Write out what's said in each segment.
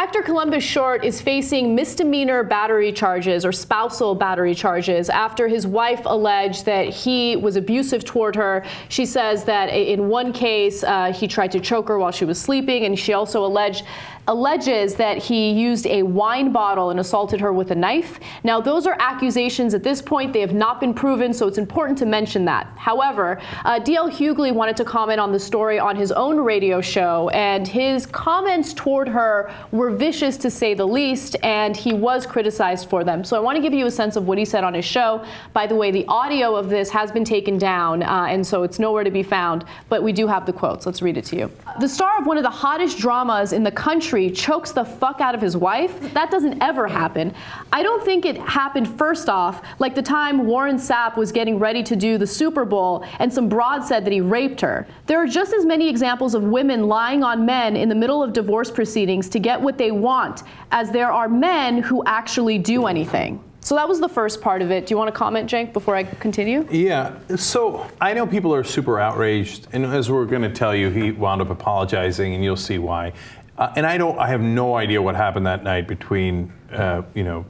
Actor Columbus Short is facing misdemeanor battery charges or spousal battery charges after his wife alleged that he was abusive toward her. She says that in one case, uh, he tried to choke her while she was sleeping, and she also alleged alleges that he used a wine bottle and assaulted her with a knife. Now, those are accusations at this point. They have not been proven, so it's important to mention that. However, uh, D.L. Hughley wanted to comment on the story on his own radio show, and his comments toward her were vicious to say the least, and he was criticized for them. So I want to give you a sense of what he said on his show. By the way, the audio of this has been taken down, uh, and so it's nowhere to be found, but we do have the quotes. Let's read it to you. The star of one of the hottest dramas in the country chokes the fuck out of his wife. That doesn't ever happen. I don't think it happened first off, like the time Warren Sapp was getting ready to do the Super Bowl and some broad said that he raped her. There are just as many examples of women lying on men in the middle of divorce proceedings to get what they want as there are men who actually do anything. So that was the first part of it. Do you want to comment, Cenk, before I continue? Yeah. So I know people are super outraged, and as we're going to tell you, he wound up apologizing, and you'll see why. Uh, and I don't. I have no idea what happened that night between uh, you know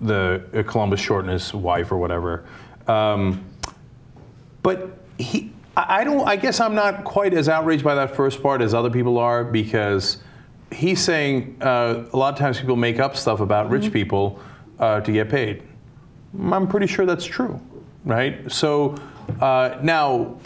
the uh, Columbus Short and his wife or whatever. Um, but he, I don't. I guess I'm not quite as outraged by that first part as other people are because he's saying uh, a lot of times people make up stuff about mm-hmm. rich people uh, to get paid. I'm pretty sure that's true, right? So uh, now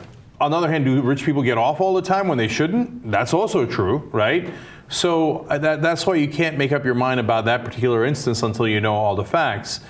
on the other hand, do rich people get off all the time when they shouldn't? That's also true, right? So uh, that, that's why you can't make up your mind about that particular instance until you know all the facts.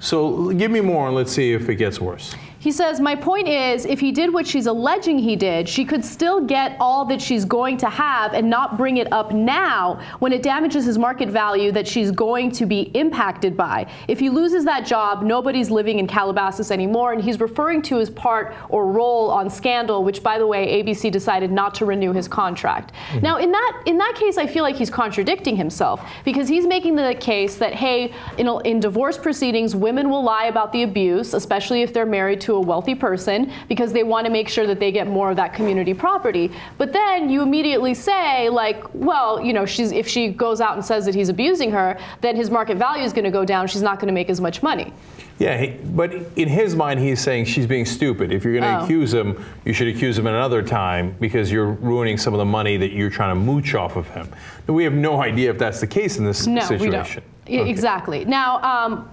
So give me more and let's see if it gets worse. He says, My point is, if he did what she's alleging he did, she could still get all that she's going to have and not bring it up now when it damages his market value that she's going to be impacted by. If he loses that job, nobody's living in Calabasas anymore. And he's referring to his part or role on Scandal, which, by the way, ABC decided not to renew his contract. Mm-hmm. Now, in that, in that case, I feel like he's contradicting himself because he's making the case that, hey, in, in divorce proceedings, women will lie about the abuse, especially if they're married to to a wealthy person because they want to make sure that they get more of that community property. But then you immediately say, like, well, you know, she's if she goes out and says that he's abusing her, then his market value is going to go down. She's not going to make as much money. Yeah, he, but in his mind, he's saying she's being stupid. If you're going to oh. accuse him, you should accuse him at another time because you're ruining some of the money that you're trying to mooch off of him. And we have no idea if that's the case in this no, situation. We don't. Okay. Exactly. Now, um,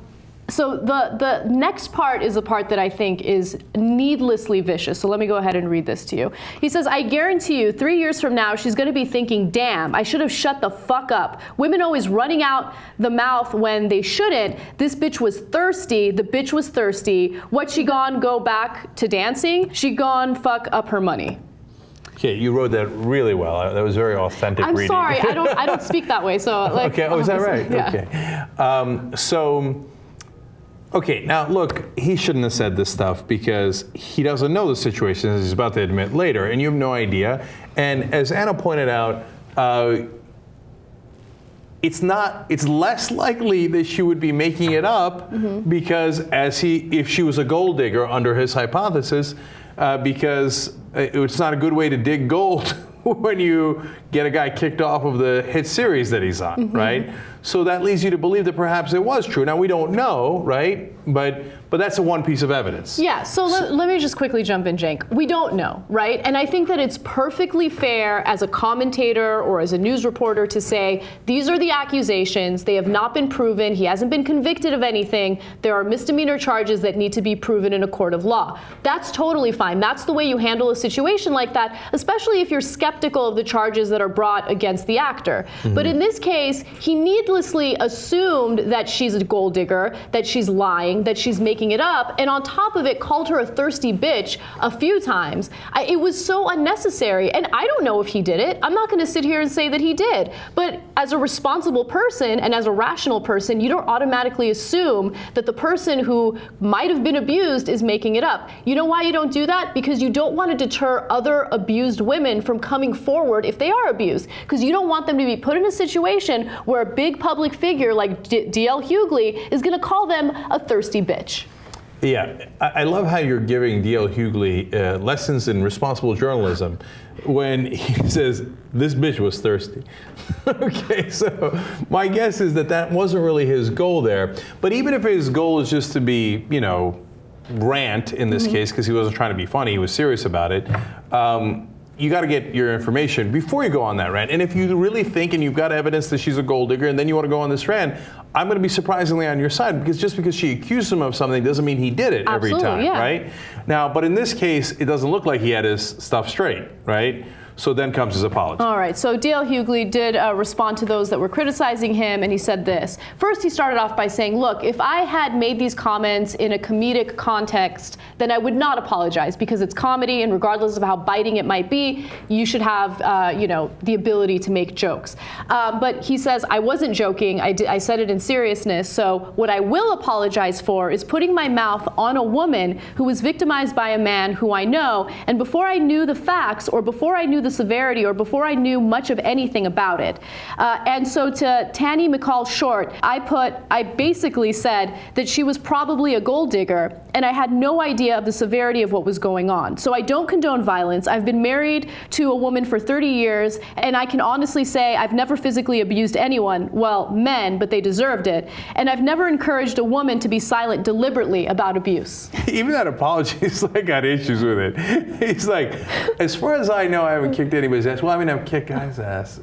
so the, the next part is a part that I think is needlessly vicious. So let me go ahead and read this to you. He says, I guarantee you, three years from now, she's going to be thinking, damn, I should have shut the fuck up. Women always running out the mouth when they shouldn't. This bitch was thirsty. The bitch was thirsty. What she gone go back to dancing? She gone fuck up her money. Okay, you wrote that really well. That was very authentic I'm reading. sorry, I don't, I don't speak that way. So like, okay, oh, is that right? Yeah. Okay. Um, so Okay, now look, he shouldn't have said this stuff because he doesn't know the situation, as he's about to admit later, and you have no idea. And as Ana pointed out, uh, it's not it's less likely that she would be making it up mm-hmm. because as he if she was a gold digger under his hypothesis uh, because it's not a good way to dig gold when you get a guy kicked off of the hit series that he's on, mm-hmm. right? So that leads you to believe that perhaps it was true. Now we don't know, right? But but that's the one piece of evidence. Yeah, so, so let, me just quickly jump in, Cenk. We don't know, right? And I think that it's perfectly fair as a commentator or as a news reporter to say, these are the accusations, they have not been proven, he hasn't been convicted of anything, there are misdemeanor charges that need to be proven in a court of law. That's totally fine. That's the way you handle a situation like that, especially if you're skeptical of the charges that are brought against the actor. Mm-hmm. But in this case, he needlessly assumed that she's a gold digger, that she's lying, that she's making making it up, and on top of it, called her a thirsty bitch a few times. I, it was so unnecessary, and I don't know if he did it. I'm not going to sit here and say that he did. But as a responsible person and as a rational person, you don't automatically assume that the person who might have been abused is making it up. You know why you don't do that? Because you don't want to deter other abused women from coming forward if they are abused. Because you don't want them to be put in a situation where a big public figure like D.L. Hughley is going to call them a thirsty bitch. Yeah, I, love how you're giving D.L. Hughley uh, lessons in responsible journalism when he says this bitch was thirsty. okay, so my guess is that that wasn't really his goal there. But even if his goal is just to be, you know, rant in this mm-hmm. case because he wasn't trying to be funny, he was serious about it. Um, you got to get your information before you go on that rant. And if you really think and you've got evidence that she's a gold digger and then you want to go on this rant, I'm going to be surprisingly on your side because just because she accused him of something doesn't mean he did it Absolutely, every time, yeah. right? Now, but in this case, it doesn't look like he had his stuff straight, right? So then comes his apology. All right. So D.L. Hughley did uh, respond to those that were criticizing him, and he said this. First, he started off by saying, Look, if I had made these comments in a comedic context, then I would not apologize because it's comedy, and regardless of how biting it might be, you should have, uh, you know, the ability to make jokes. Um, but he says, I wasn't joking. I, I said it in seriousness. So what I will apologize for is putting my mouth on a woman who was victimized by a man who I know, and before I knew the facts or before I knew the severity or before I knew much of anything about it. Uh, and so to Tanee McCall Short, I put, I basically said that she was probably a gold digger, and I had no idea of the severity of what was going on. So I don't condone violence. I've been married to a woman for 30 years, and I can honestly say I've never physically abused anyone, well, men, but they deserved it. And I've never encouraged a woman to be silent deliberately about abuse. Even that apology, he's like got issues with it. He's like, as far as I know, I haven't kicked anybody's ass. Well, I mean, I've kicked guys' ass.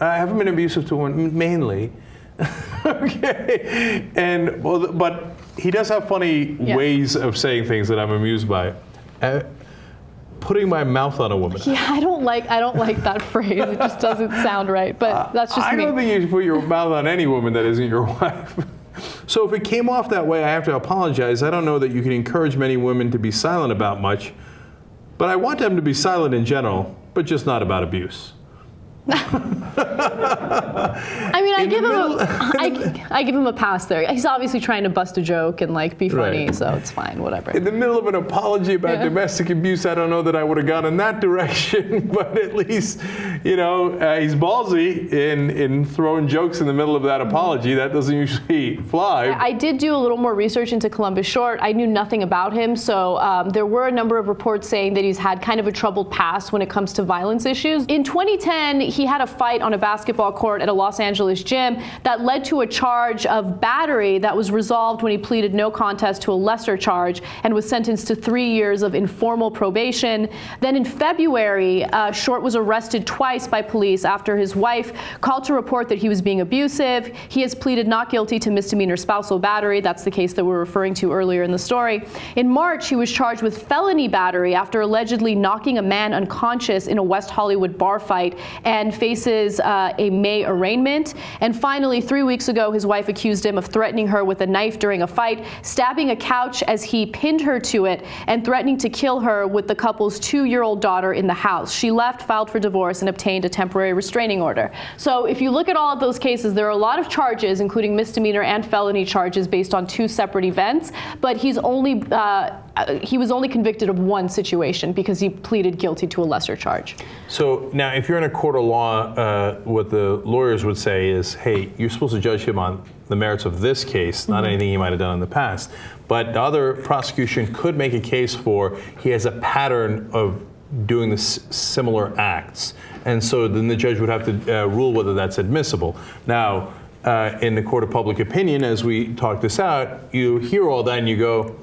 I haven't been abusive to women, mainly. okay. And, well, but he does have funny yeah. ways of saying things that I'm amused by. Uh, putting my mouth on a woman. Yeah, I don't like I don't like that phrase. It just doesn't sound right. But uh, that's just I me. don't think you should put your mouth on any woman that isn't your wife. so if it came off that way, I have to apologize. I don't know that you can encourage many women to be silent about much, but I want them to be silent in general but just not about abuse. I mean, I give him a, I, I give him a pass there. He's obviously trying to bust a joke and like be funny, right. so it's fine, whatever. In the middle of an apology about yeah. domestic abuse, I don't know that I would have gone in that direction, but at least, you know, uh, he's ballsy in in throwing jokes in the middle of that apology. That doesn't usually fly. I did do a little more research into Columbus Short. I knew nothing about him, so um, there were a number of reports saying that he's had kind of a troubled past when it comes to violence issues. In 2010 he had a fight on a basketball court at a Los Angeles gym that led to a charge of battery that was resolved when he pleaded no contest to a lesser charge and was sentenced to three years of informal probation. Then in February, uh, Short was arrested twice by police after his wife called to report that he was being abusive. He has pleaded not guilty to misdemeanor spousal battery. That's the case that we're referring to earlier in the story. In March, he was charged with felony battery after allegedly knocking a man unconscious in a West Hollywood bar fight and and faces uh, a May arraignment. And finally, three weeks ago, his wife accused him of threatening her with a knife during a fight, stabbing a couch as he pinned her to it, and threatening to kill her with the couple's two year old daughter in the house. She left, filed for divorce, and obtained a temporary restraining order. So if you look at all of those cases, there are a lot of charges, including misdemeanor and felony charges based on two separate events, but he's only uh, he was only convicted of one situation because he pleaded guilty to a lesser charge. So now, if you're in a court of law, uh, what the lawyers would say is, hey, you're supposed to judge him on the merits of this case, not mm-hmm. anything he might have done in the past. But the other prosecution could make a case for he has a pattern of doing this similar acts. And so then the judge would have to uh, rule whether that's admissible. Now, uh, in the court of public opinion, as we talk this out, you hear all that and you go,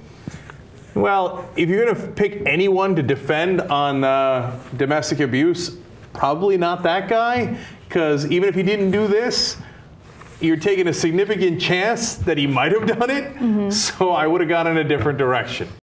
well, if you're going to pick anyone to defend on uh, domestic abuse, probably not that guy, because even if he didn't do this, you're taking a significant chance that he might have done it. Mm-hmm. So I would have gone in a different direction.